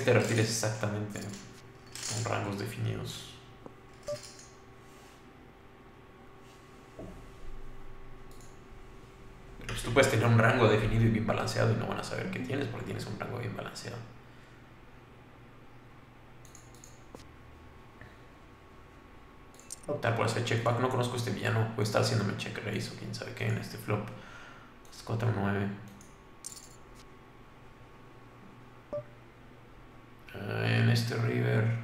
te refieres exactamente con rangos definidos. Pues tú puedes tener un rango definido y bien balanceado y no van a saber qué tienes porque tienes un rango bien balanceado. optar por hacer checkback. No conozco este villano. Puede estar haciéndome check raise o quién sabe qué en este flop. Es 4-9. En este river.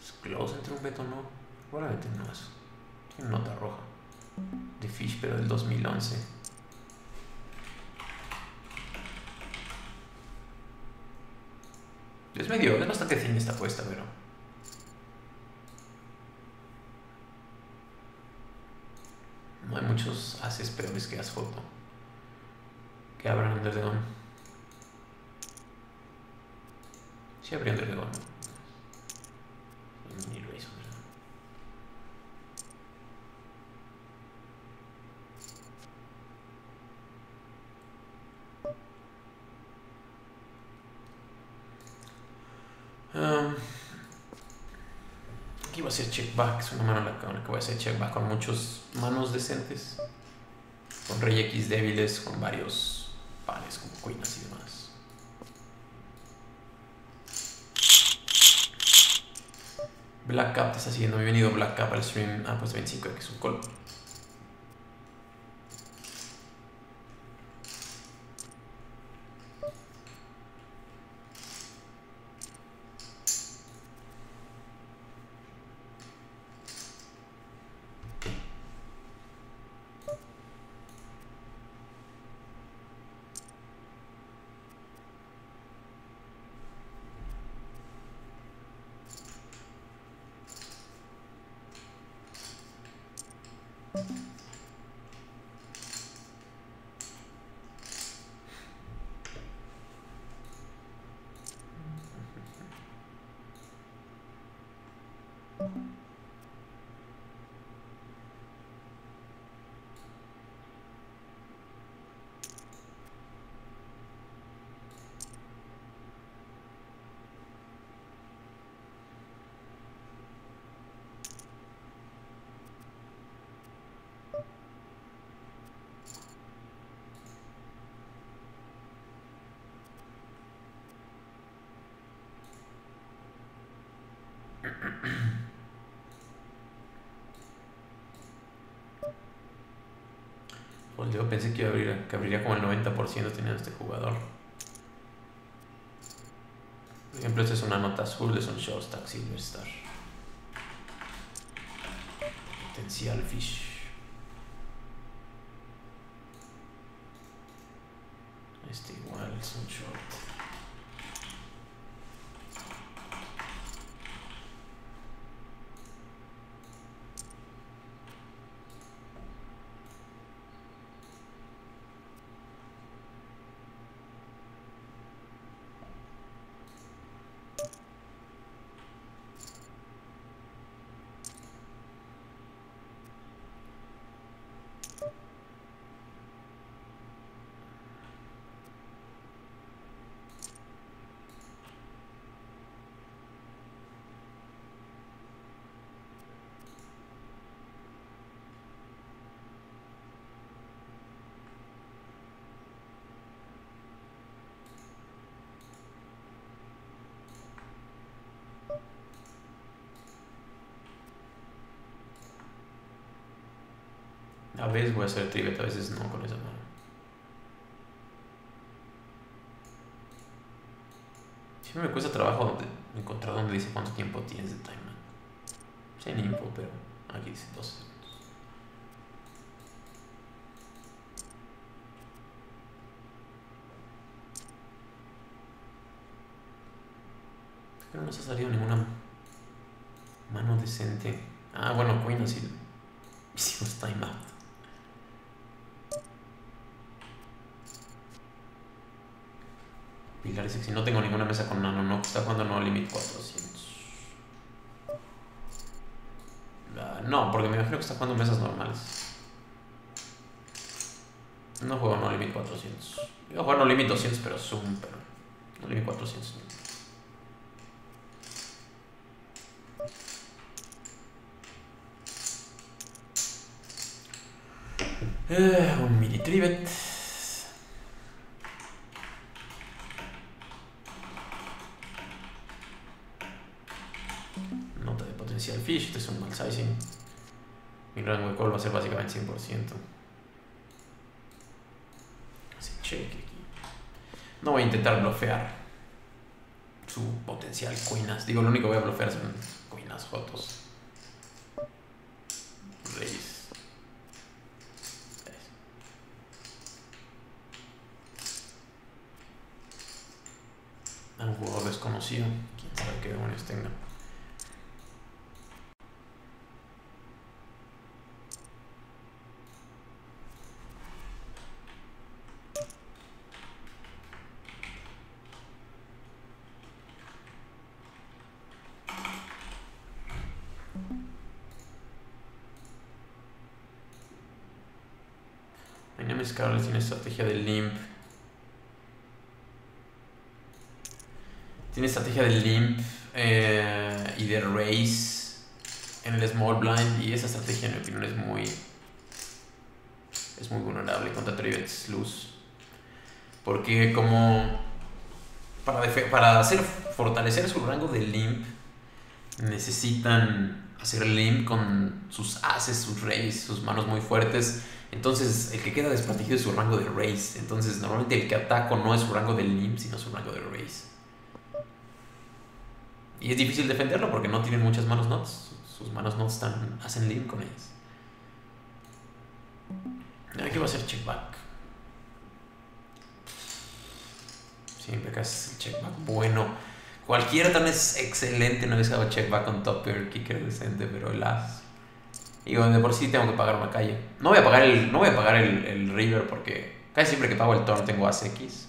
Es close entre un veto, no. Probablemente no es. Tiene nota roja. De Fish, pero del 2011. Es medio, es bastante thin esta apuesta, pero. No hay muchos haces peores que foto Que abran Underdome. Sí abrí Underdome. Mini Race Um, Aquí va a ser check back, es una mano la que voy a hacer check back con muchos manos decentes. Con rey X débiles, con varios pares como queenas y demás. Black Cap te está siguiendo. Bienvenido Black Cap al stream. Ah, pues 25 que es un call. Yo pensé que, abriría, que abriría como el 90% teniendo este jugador. Por ejemplo, esta es una nota azul, es un Showstack Silverstar. Potencial Fish. Este igual es un. Veces voy a hacer trivet, a veces no con esa mano. Siempre me cuesta trabajo encontrar donde dice cuánto tiempo tienes de timeline. Sin info, pero aquí dice 12 segundos. Pero no se ha salido ninguna mano decente. Ah, bueno, Queen así hicimos timeout. Pilar que si no tengo ninguna mesa con nano, no, está jugando no limit 400. No, porque me imagino que está jugando mesas normales. No juego No Limit 400. Iba a jugar No Limit 200, pero Zoom, pero No Limit 400. Eh, un mini trivet. Fish, este es un mal sizing. Mi rango de call va a ser básicamente 100%. Así check aquí. No voy a intentar bloquear su potencial queenas. Digo, lo único que voy a bloquear son queenas jotos. Reyes. un jugador desconocido. Quién sabe qué demonios tenga. Carlos tiene estrategia de limp Tiene estrategia de limp eh, y de race en el small blind y esa estrategia en mi opinión es muy es muy vulnerable contra Trivets Luz porque como para, para hacer fortalecer su rango de limp necesitan hacer limp con sus ases, sus rays, sus manos muy fuertes. Entonces, el que queda desprotegido es su rango de race. Entonces, normalmente el que ataco no es su rango de limp, sino su rango de race. Y es difícil defenderlo porque no tienen muchas manos notes. Sus manos notes están, hacen link con ellas. Aquí va a ser checkback. Siempre que haces checkback bueno. Cualquier turn es excelente. No he dado checkback con top pair, kicker decente, pero el as. Y de por sí tengo que pagar una calle. No voy a pagar el, no voy a pagar el, el river porque casi siempre que pago el turn tengo as x.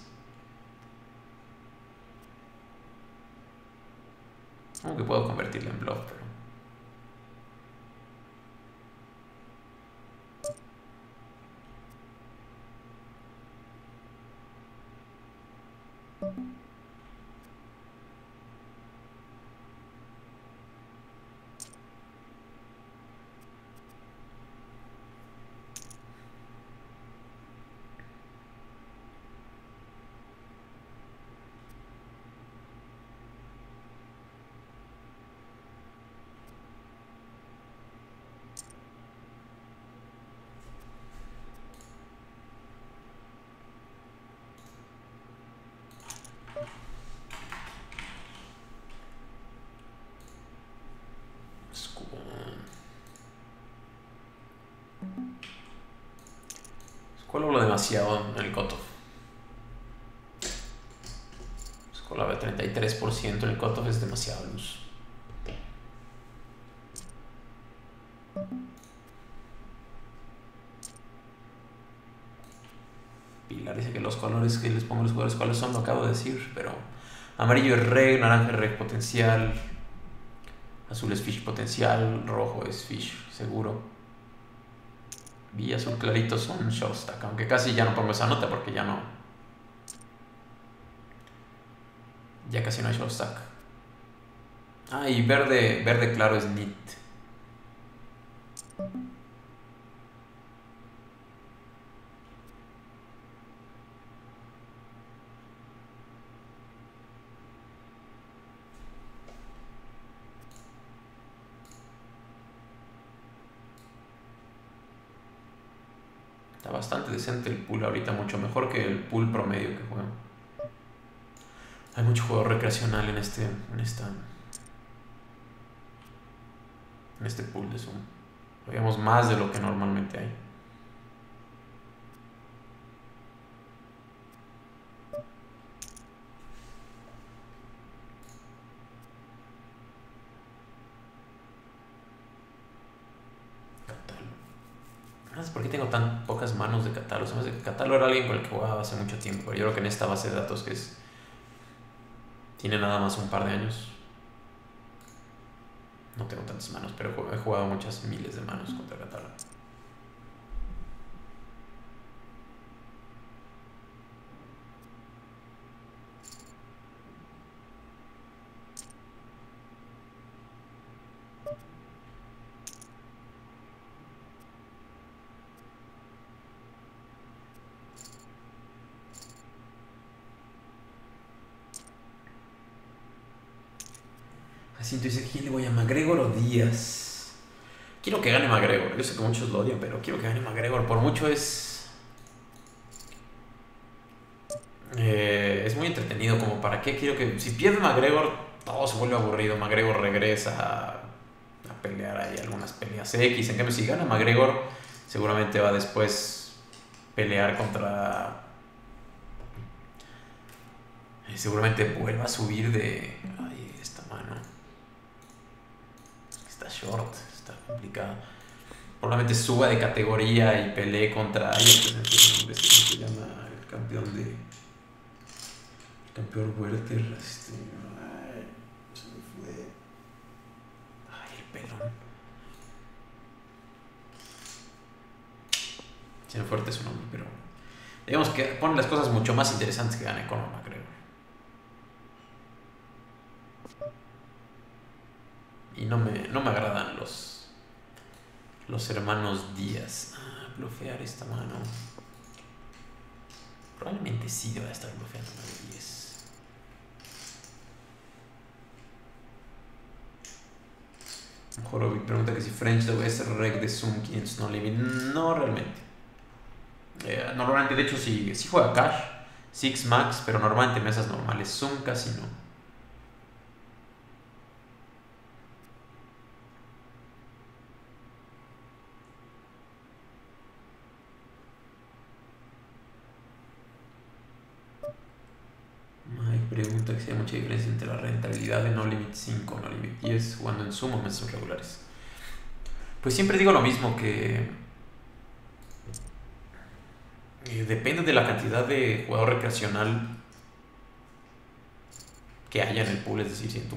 Como que puedo convertirlo en blog, pero... lo demasiado en el cutoff. Escuela de 33% en el cutoff es demasiado luz. Pilar dice que los colores que les pongo los jugadores, ¿cuáles son? Lo acabo de decir, pero amarillo es reg, naranja es reg potencial, azul es fish potencial, rojo es fish seguro y azul clarito son showstack, aunque casi ya no pongo esa nota porque ya no. Ya casi no hay showstack. Ah, y verde, verde claro es neat. bastante decente el pool ahorita, mucho mejor que el pool promedio que juega. Hay mucho juego recreacional en este, en esta, en este pool de Zoom. Veamos más de lo que normalmente hay. ¿Por qué tengo tan pocas manos de Catalo? Se Catalo era alguien con el que jugaba hace mucho tiempo. Yo creo que en esta base de datos que es. Tiene nada más un par de años. No tengo tantas manos, pero he jugado muchas miles de manos contra Qatar. Así dice, ¿quién le voy a McGregor o Díaz? Quiero que gane McGregor. Yo sé que muchos lo odian, pero quiero que gane McGregor. Por mucho es... Eh, es muy entretenido como para qué quiero que... Si pierde McGregor, todo se vuelve aburrido. McGregor regresa a, pelear ahí algunas peleas X. En cambio, si gana McGregor, seguramente va después pelear contra... Eh, seguramente vuelva a subir de short, está complicado. Probablemente suba de categoría y pelee contra. Ay, se llama el campeón de. El campeón Werther. Este, ay, se me fue. Ay, el pelón. Tiene fuerte su nombre, pero. Digamos que pone las cosas mucho más interesantes que gane Conor McGregor. Y no me, no me agradan los, los hermanos Díaz. Ah, bloquear esta mano. Probablemente sí deba estar bloqueando una 10. Mejor pregunta que si French debe ser reg de Zoom 500 no limit. No realmente. Eh, normalmente, de hecho, sí, sí juega Cash, Six Max, pero normalmente mesas normales. Zoom casi no. Que si hay mucha diferencia entre la rentabilidad de No Limit 5 No Limit 10 jugando en sumo meses regulares. Pues siempre digo lo mismo, que eh, depende de la cantidad de jugador recreacional que haya en el pool, es decir, si en tu,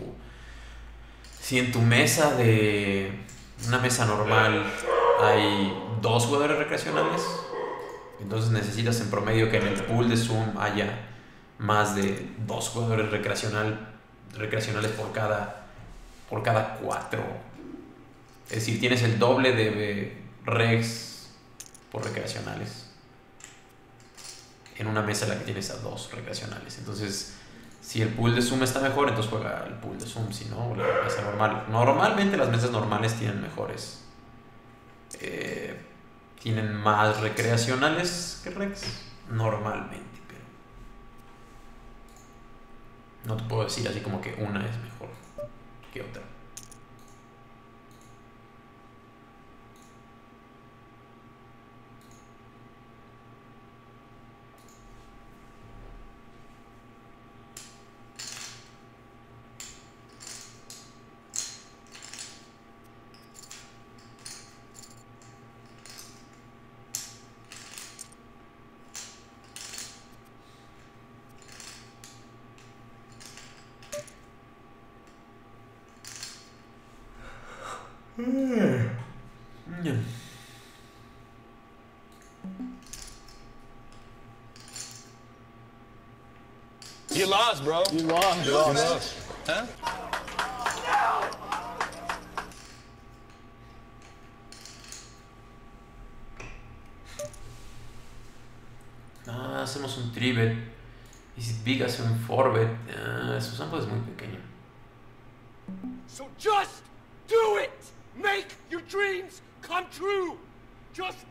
si en tu mesa de una mesa normal hay dos jugadores recreacionales, entonces necesitas en promedio que en el pool de Zoom haya más de dos jugadores recreacional, recreacionales por cada, por cada cuatro. Es decir, tienes el doble de regs por recreacionales en una mesa en la que tienes a dos recreacionales. Entonces, si el pool de Zoom está mejor, entonces juega el pool de Zoom, si no, la mesa normal. Normalmente las mesas normales tienen mejores. Eh, tienen más recreacionales que regs, normalmente. No te puedo decir así como que una es mejor que otra. lost, bro. You lost. You lost. You lost. Huh? Ah, hacemos un tribet. Y si Big hace un forbet, ah, su sample es muy pequeño. So just do it! Make your dreams come true! Just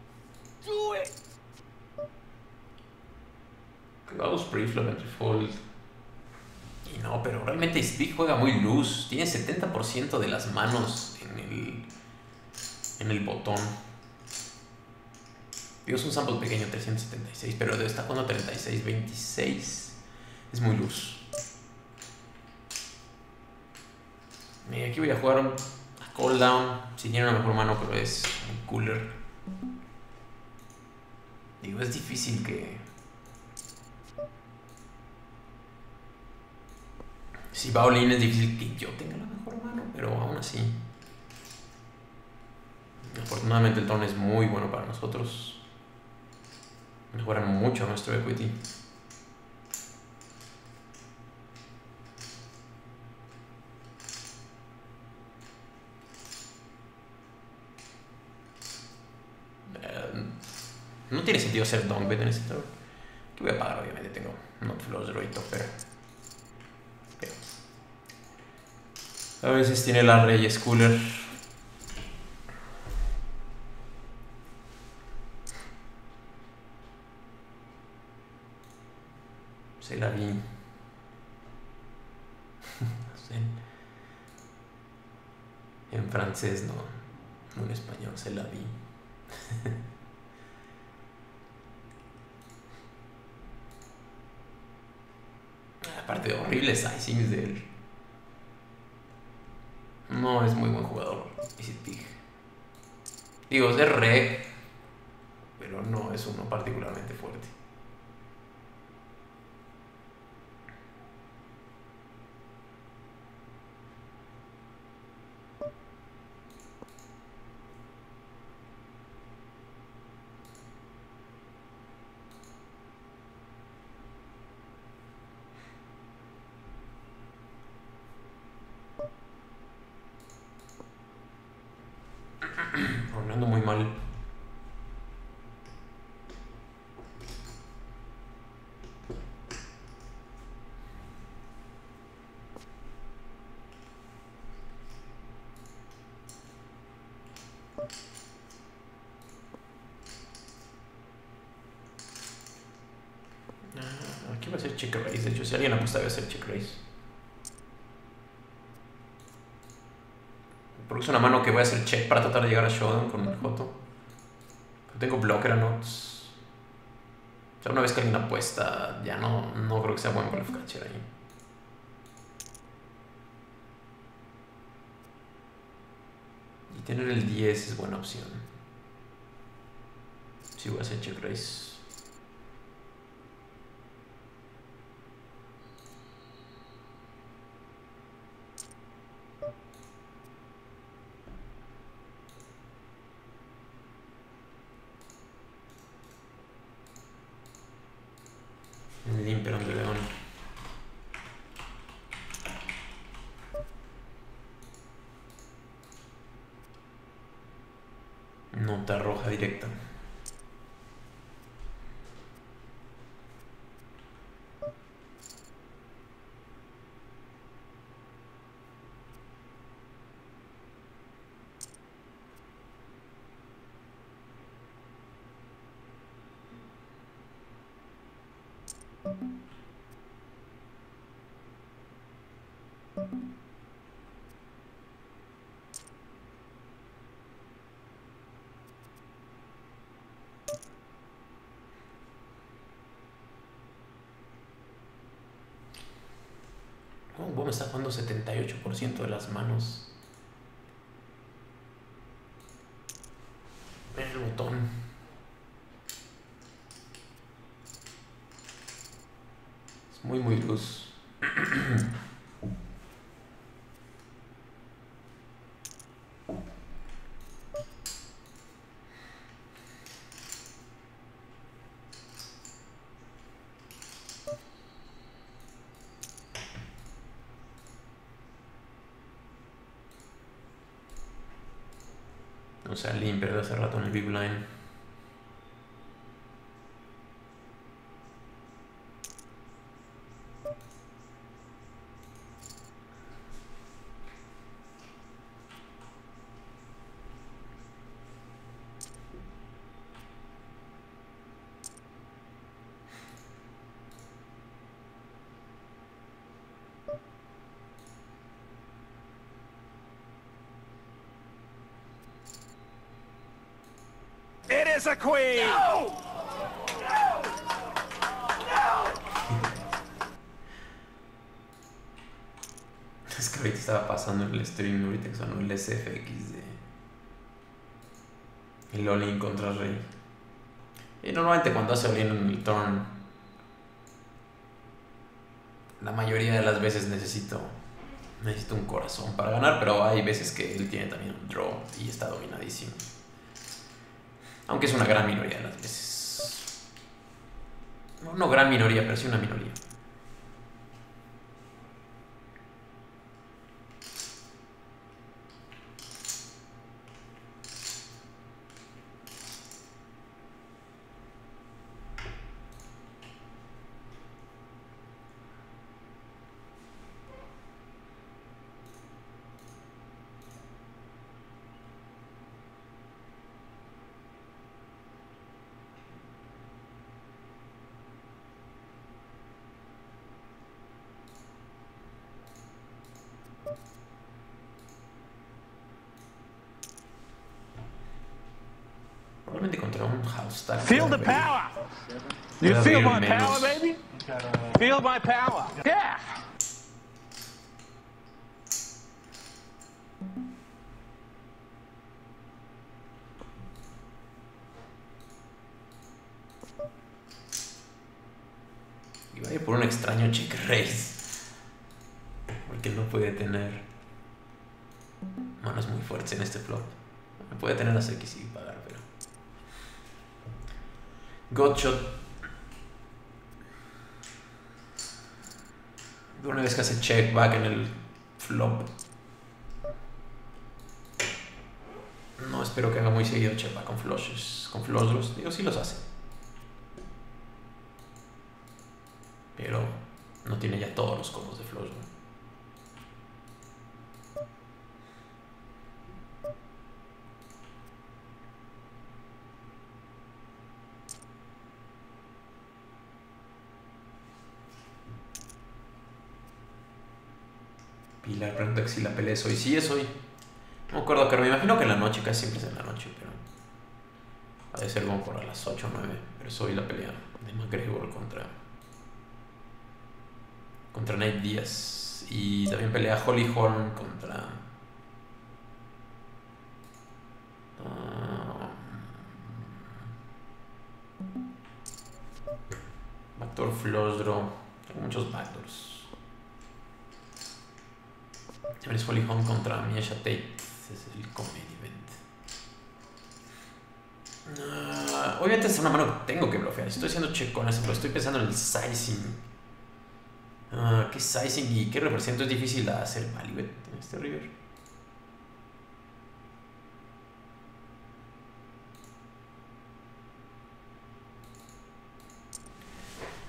do it! Preflop entre fold. Y no, pero realmente Speak juega muy loose. Tiene 70% de las manos en el, en el botón. Digo, es un sample pequeño, 376, pero está jugando 36, 26. Es muy loose. Y aquí voy a jugar a Call Down. Si tiene una mejor mano, pero es un cooler. Digo, es difícil que Si va es difícil que yo tenga la mejor mano, pero aún así. Afortunadamente el turn es muy bueno para nosotros. Mejoran mucho nuestro equity. No tiene sentido hacer dongbet en este turn. Que voy a pagar, obviamente. Tengo not flows, Roy Topper. A veces tiene la Reyes Cooler. Se la vi. en francés. No en español, se la vi. de horribles icings de él. No es muy buen jugador, Easy Pig. Digo, es reg, pero no es uno particularmente fuerte. Muy mal. Ah, aquí va a ser check de hecho, si alguien apuesta va a ser check race. Porque es una mano que voy a hacer check para tratar de llegar a Showdown con el Joto. Tengo blocker a notes. O sea, una vez que alguien apuesta, ya no, no creo que sea buen bluff catcher ahí. Y tener el 10 es buena opción. Si voy a hacer check race. Limperón de León. Nota roja directa. Oh, Boom está jugando 78% de las manos. Ven el botón. Es muy, muy luz. O sea, limpio de hace rato is a queen! Es que ahorita estaba pasando en el stream, ahorita que sonó el SFX de. El all-in contra Rey. Y normalmente cuando hace all-in en el turn, la mayoría de las veces necesito. Necesito un corazón para ganar, pero hay veces que él tiene también un draw y está dominadísimo. Aunque es una gran minoría de las veces. No, no gran minoría, pero sí una minoría. Probablemente contra un house stack. Feel the power. You feel my power, baby? Feel my power. Yeah. Y vaya por un extraño check raise. Porque no puede tener manos muy fuertes en este flop. Puede tener las X y pagar, pero. Godshot. De una vez que hace check back en el flop. No espero que haga muy seguido check back con flushes. Con flush. Digo, sí los hace. Pero no tiene ya todos los combos de flush. Pilar pregunta que si la pelea es hoy. Sí, es hoy. No me acuerdo, pero me imagino que en la noche, casi siempre es en la noche, pero. Ha de ser por a las 8 o 9. Pero es hoy la pelea de McGregor contra. Contra Nate Diaz. Y también pelea Holly Holm contra. ah, Backdoor. Tengo muchos backdoors. Es Holly Holm contra Miesha Tate. Ese es el comedy event. Ah, obviamente es una mano que tengo que bloquear. Estoy haciendo check con pero estoy pensando en el sizing. Ah, ¿Qué sizing y qué represento es difícil hacer value en este river?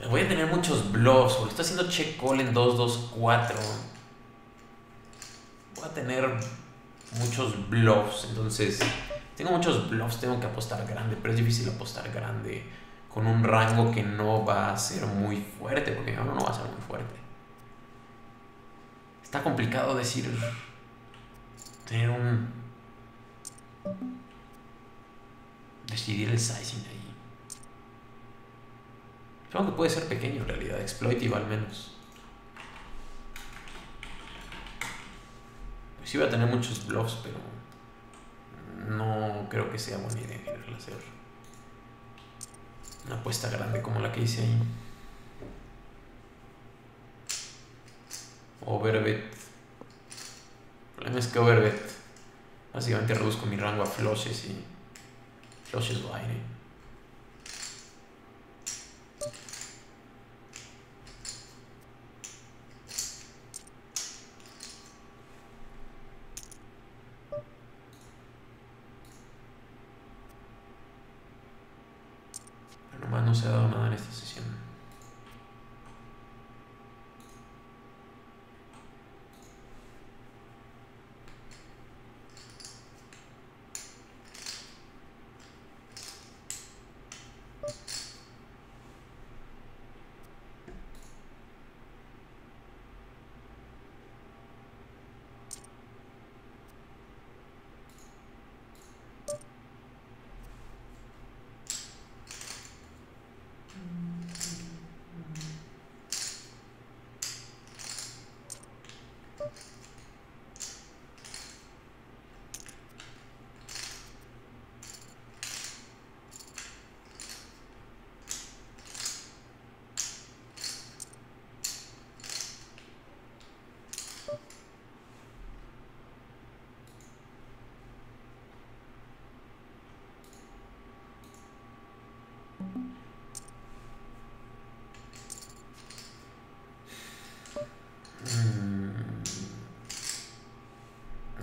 Voy a tener muchos bluffs, porque estoy haciendo check call en 2-2-4. Voy a tener muchos bluffs, entonces tengo muchos bluffs, tengo que apostar grande, pero es difícil apostar grande con un rango que no va a ser muy fuerte, porque mano no va a ser muy fuerte. Está complicado decir, tener un... decidir el sizing ahí. Creo que puede ser pequeño en realidad, exploitive al menos. Sí voy a tener muchos bluffs, pero no creo que sea buena idea querer hacer una apuesta grande como la que hice ahí. Overbet. El problema es que Overbet básicamente reduzco mi rango a flushes y flushes o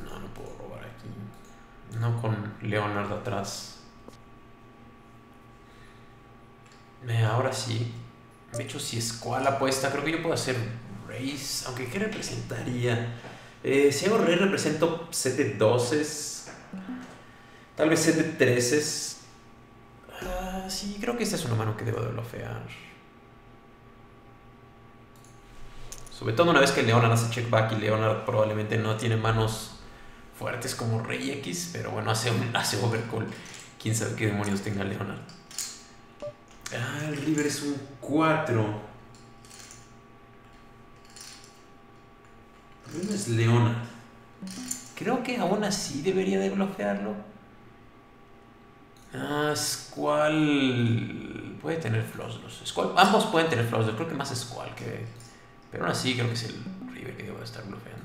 No, no puedo robar aquí. No con Leonard atrás. Ahora sí. De hecho, si Squall apuesta, creo que yo puedo hacer Race. Aunque, ¿qué representaría? Eh, si hago Race, represento set de 12. Tal vez set de 13. Sí, creo que esta es una mano que debo de bloquear. Sobre todo una vez que Leonard hace checkback y Leonard probablemente no tiene manos fuertes como Rey X, pero bueno, hace, hace overcall. Quién sabe qué demonios tenga Leonard. Ah, el River es un 4. no es Leonard. Creo que aún así debería de bloquearlo. Ah, Squall puede tener Floslos. Squall, ambos pueden tener Floslos. Creo que más Squall que. Pero aún así creo que es el River que debo estar bloqueando.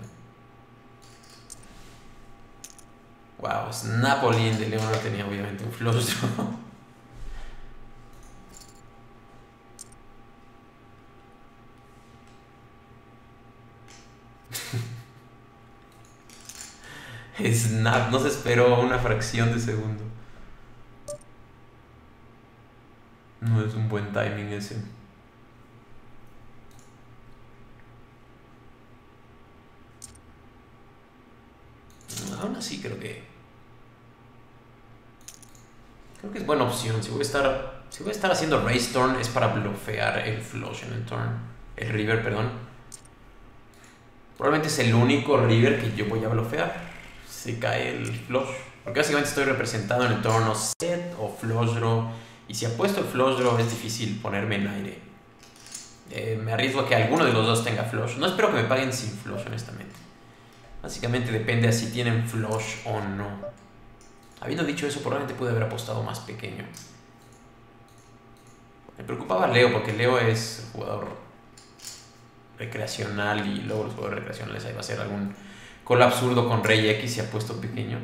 Wow, Snapoli de Leonard tenía obviamente un Floslo. Snap, no se esperó una fracción de segundo. No un buen timing ese. Aún así creo que. Creo que es buena opción. Si voy a estar. Si voy a estar haciendo Race Turn es para bloquear el Flush en el turn. El River, perdón. Probablemente es el único River que yo voy a bloquear. Si cae el Flush. Porque básicamente estoy representado en el turno set o Flush Draw. Y si apuesto el Flush Draw es difícil ponerme en aire. Eh, me arriesgo a que alguno de los dos tenga Flush. No espero que me paguen sin Flush, honestamente. Básicamente depende de si tienen flush o no. Habiendo dicho eso, probablemente pude haber apostado más pequeño. Me preocupaba Leo, porque Leo es jugador recreacional y luego los jugadores recreacionales ahí va a ser algún call absurdo con Rey X y apuesto pequeño.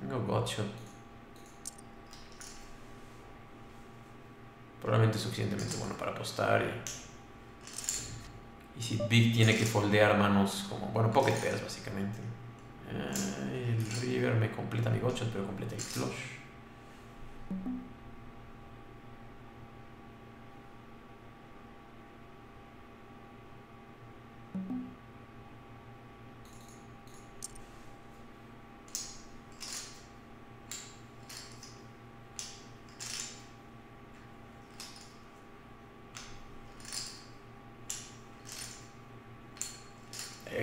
Tengo Godshot. Probablemente suficientemente bueno para apostar y y si Big tiene que foldear manos como, bueno, pocket pairs básicamente. Eh, el River me completa mi gotcha, pero completa el flush.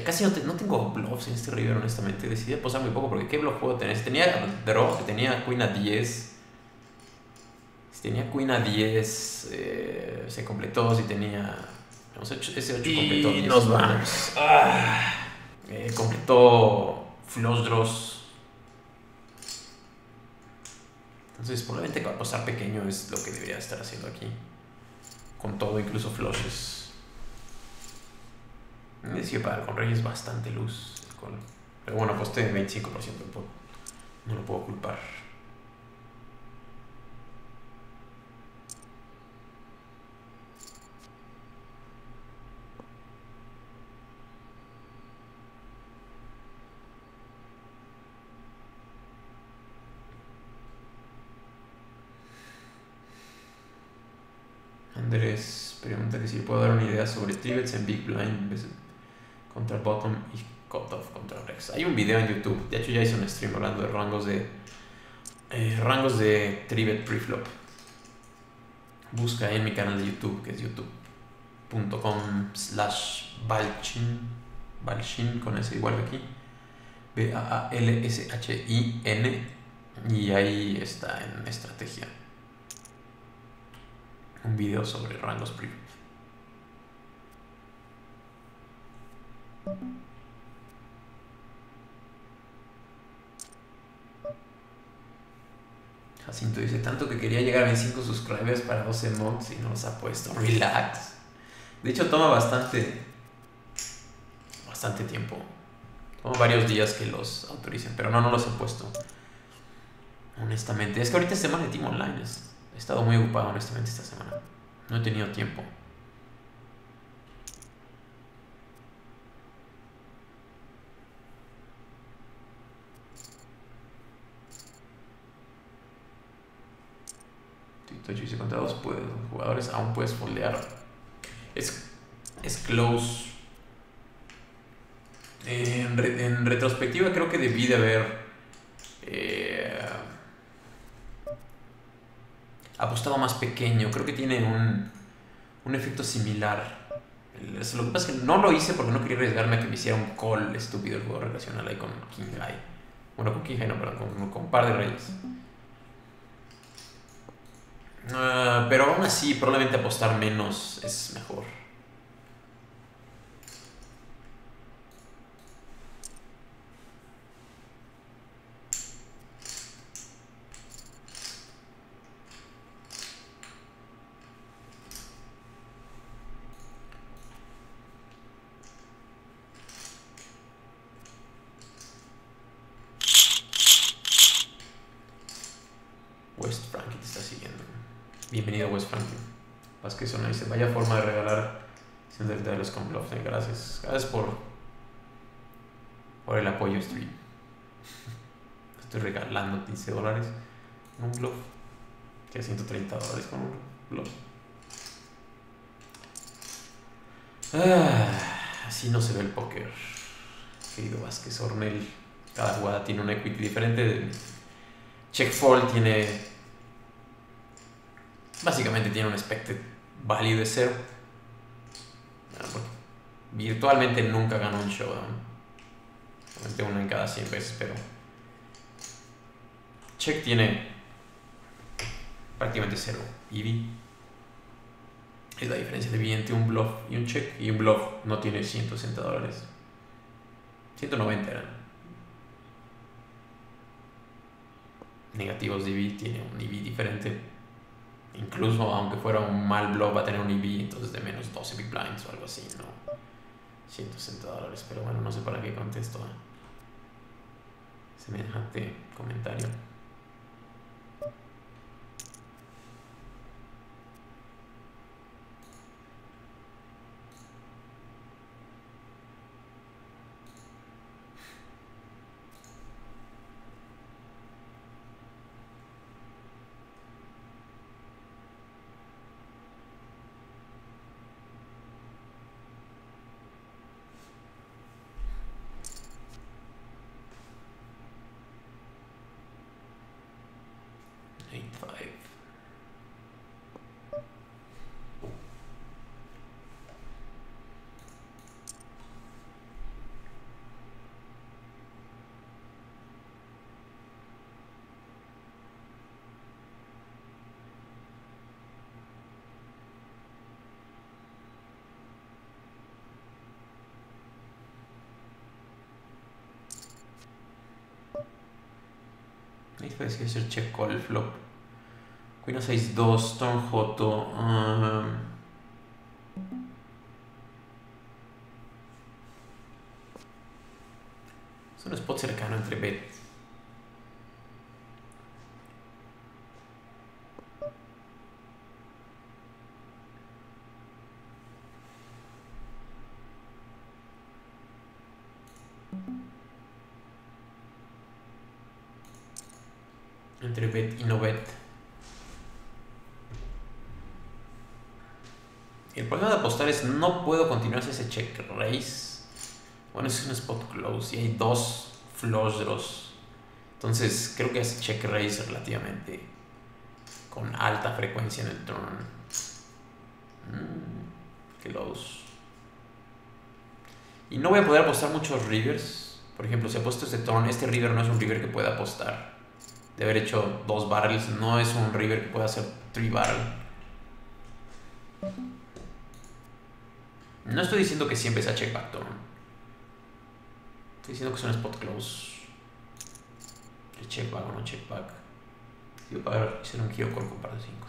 casi no, tengo bluffs en este Honestamente. Decidí posar muy poco porque ¿qué bluff puedo tener? Si tenía draw, si tenía Queen a 10. Si tenía Queen a 10, eh, se completó. Si tenía. ese 8 completó. Y nos vamos. Ah, eh, completó Flush Draws. Entonces, probablemente apostar pequeño es lo que debería estar haciendo aquí. Con todo, incluso flushes. Me decía para con Reyes bastante luz. Pero bueno, aposté 25% No lo puedo culpar. Andrés pregunta que si puedo dar una idea sobre Trivets en Big Blind contra Bottom y Cutoff contra Rex. Hay un video en YouTube, de hecho ya hice un stream hablando de rangos de eh, rangos de Trivet Preflop. Busca en mi canal de YouTube, que es youtube.com slash balchin, balchin con ese igual que aquí, B-A-A-L-S-H-I-N, y ahí está en estrategia. Un video sobre rangos preflop. Jacinto dice, tanto que quería llegar a 25 subscribers para 12 months y no los ha puesto. Relax. De hecho, toma bastante, bastante tiempo. Toma varios días que los autoricen, pero no, no los he puesto. Honestamente, es que ahorita es semana de Team Online. he estado muy ocupado, honestamente, esta semana. No he tenido tiempo. Dice contra dos pues, jugadores aún puedes foldear. Es, es close. En, re- en retrospectiva creo que debí de haber eh, apostado más pequeño. Creo que tiene un, un efecto similar. Lo que pasa es que no lo hice porque no quería arriesgarme a que me hiciera un call estúpido el juego relacional ahí con King High. Bueno, con King High no, perdón, con, con Par de Reyes. Ah, pero aún así, probablemente apostar menos es mejor. West Frankie te está siguiendo. Bienvenido, West Frankie. Vázquez Ona dice: Vaya forma de regalar sin de los con bluff. Eh, Gracias. Gracias por, por el apoyo, stream. Estoy regalando 15 dólares en un bluff. Que 130 dólares con un bluff. Ah, así no se ve el póker. Querido Vázquez Ornel. Cada jugada tiene un equity diferente. Check fold tiene. Básicamente tiene un expected value de cero. Virtualmente nunca ganó un showdown. Solamente uno en cada 100 veces, pero. Check tiene prácticamente cero. EV. Es la diferencia de EV entre un bluff y un check. Y un bluff no tiene 160 dólares. 190 eran. Negativos de EV tiene un EV diferente. Incluso aunque fuera un mal bluff va a tener un EV entonces de menos 12 big blinds o algo así, ¿no? 160 dólares, pero bueno, no sé para qué contesto ¿eh? semejante comentario. Five. Ahí parece que ser check call flop. Queen a 6-2, Turn Joto. um, es un spot cercano entre bet. Entre bet y no bet. El no puedo continuar ese check raise. Bueno, ese es un spot close y hay dos flush draws. Entonces creo que ese check raise relativamente con alta frecuencia en el turn. Mm, close. Y no voy a poder apostar muchos rivers. Por ejemplo, si apuesto este turn, este river no es un river que pueda apostar. De haber hecho dos barrels, no es un river que pueda hacer three barrel. No estoy diciendo que siempre sea check back turn. Estoy diciendo que es un spot close. El check back o no check back. Yo para hacer un giro con de 5,